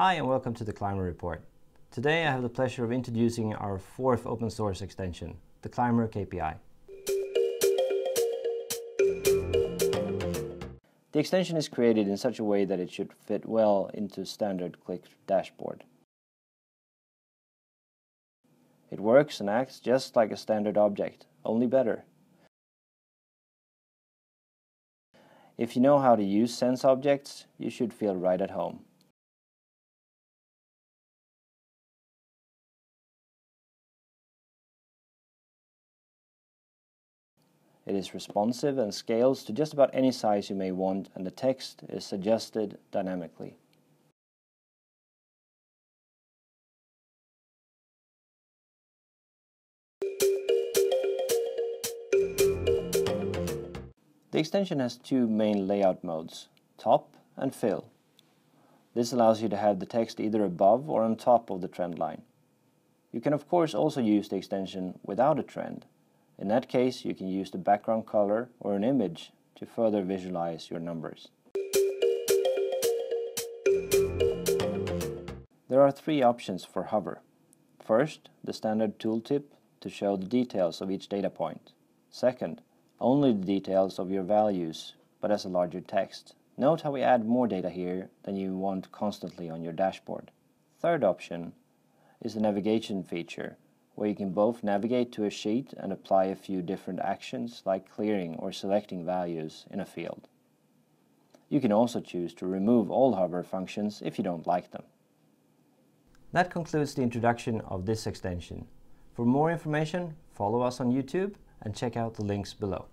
Hi and welcome to the Climber Report. Today I have the pleasure of introducing our fourth open source extension, the Climber KPI. The extension is created in such a way that it should fit well into standard Qlik dashboard. It works and acts just like a standard object, only better. If you know how to use Sense objects, you should feel right at home. It is responsive and scales to just about any size you may want and the text is adjusted dynamically. The extension has two main layout modes, top and fill. This allows you to have the text either above or on top of the trend line. You can of course also use the extension without a trend, in that case, you can use the background color or an image to further visualize your numbers. There are three options for hover. First, the standard tooltip to show the details of each data point. Second, only the details of your values, but as a larger text. Note how we add more data here than you want constantly on your dashboard. Third option is the navigation feature, where you can both navigate to a sheet and apply a few different actions like clearing or selecting values in a field. You can also choose to remove all hover functions if you don't like them. That concludes the introduction of this extension. For more information, follow us on YouTube and check out the links below.